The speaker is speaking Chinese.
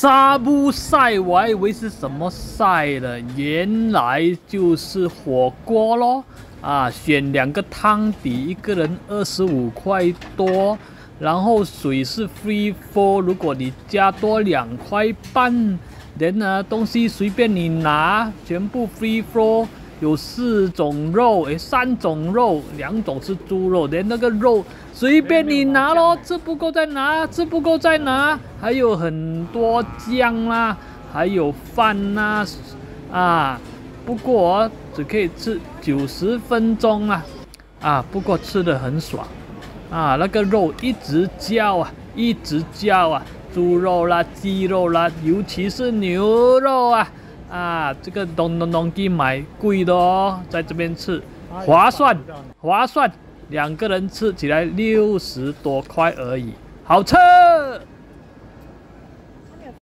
沙布赛，我还以为是什么赛呢，原来就是火锅咯。啊，选两个汤底，一个人二十五块多，然后水是 free for，如果你加多两块半，人呢东西随便你拿，全部 free for。有四种肉，诶，三种肉，两种是猪肉，连那个肉随便你拿咯，吃不够再拿，吃不够再拿，还有很多酱啦，还有饭呐，啊，不过只可以吃九十分钟啊，啊，不过吃的很爽，啊，那个肉一直叫啊，一直叫啊，猪肉啦，鸡肉啦，尤其是牛肉啊。啊，这个东东东去买贵的哦，在这边吃。划算，划算，两个人吃起来六十多块而已，好吃。